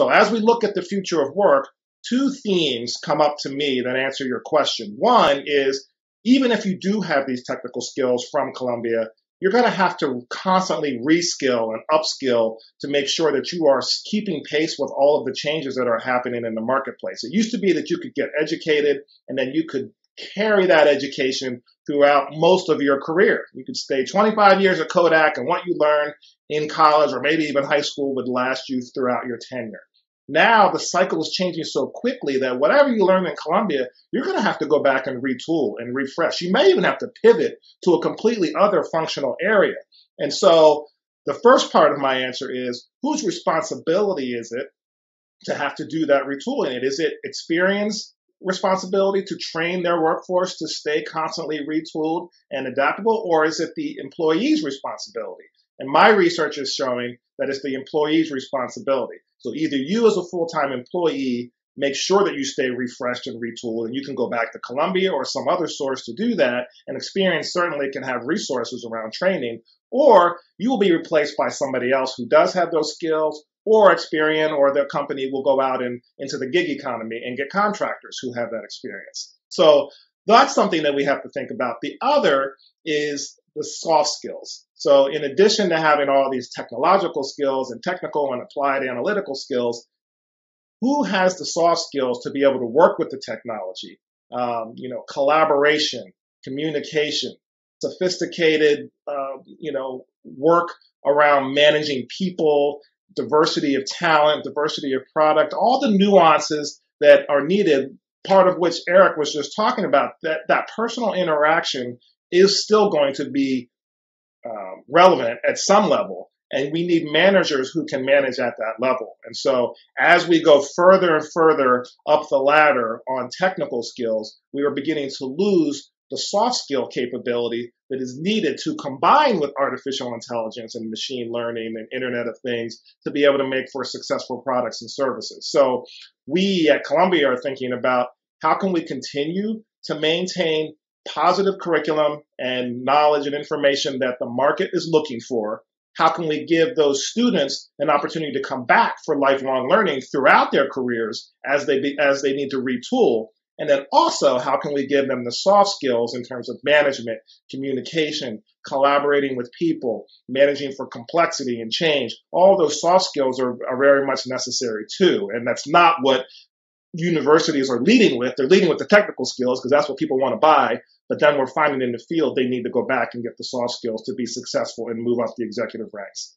So as we look at the future of work, two themes come up to me that answer your question. One is even if you do have these technical skills from Columbia, you're going to have to constantly reskill and upskill to make sure that you are keeping pace with all of the changes that are happening in the marketplace. It used to be that you could get educated and then you could carry that education throughout most of your career. You could stay 25 years at Kodak and what you learn in college or maybe even high school would last you throughout your tenure. Now the cycle is changing so quickly that whatever you learn in Columbia, you're going to have to go back and retool and refresh. You may even have to pivot to a completely other functional area. And so the first part of my answer is whose responsibility is it to have to do that retooling? It is it Experian's responsibility to train their workforce to stay constantly retooled and adaptable, or is it the employee's responsibility? And my research is showing that it's the employee's responsibility. So either you as a full-time employee make sure that you stay refreshed and retooled and you can go back to Columbia or some other source to do that. And Experian certainly can have resources around training, or you will be replaced by somebody else who does have those skills, or Experian or their company will go out and into the gig economy and get contractors who have that experience. So that's something that we have to think about. The other is the soft skills. So in addition to having all these technological skills and technical and applied analytical skills, who has the soft skills to be able to work with the technology? Um, you know, collaboration, communication, sophisticated, uh, you know, work around managing people, diversity of talent, diversity of product, all the nuances that are needed. Part of which Eric was just talking about that that personal interaction is still going to be um, relevant at some level. And we need managers who can manage at that level. And so as we go further and further up the ladder on technical skills, we are beginning to lose the soft skill capability that is needed to combine with artificial intelligence and machine learning and Internet of Things to be able to make for successful products and services. So we at Columbia are thinking about how can we continue to maintain positive curriculum and knowledge and information that the market is looking for? How can we give those students an opportunity to come back for lifelong learning throughout their careers as they be, as they need to retool? And then also, how can we give them the soft skills in terms of management, communication, collaborating with people, managing for complexity and change? All those soft skills are, are very much necessary too. And that's not what universities are leading with. They're leading with the technical skills because that's what people want to buy. But then we're finding in the field they need to go back and get the soft skills to be successful and move up the executive ranks.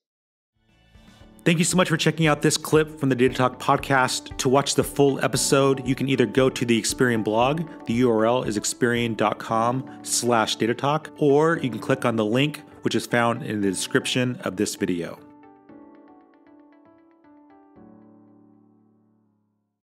Thank you so much for checking out this clip from the Data Talk podcast. To watch the full episode, you can either go to the Experian blog, the URL is experian.com slash datatalk, or you can click on the link which is found in the description of this video.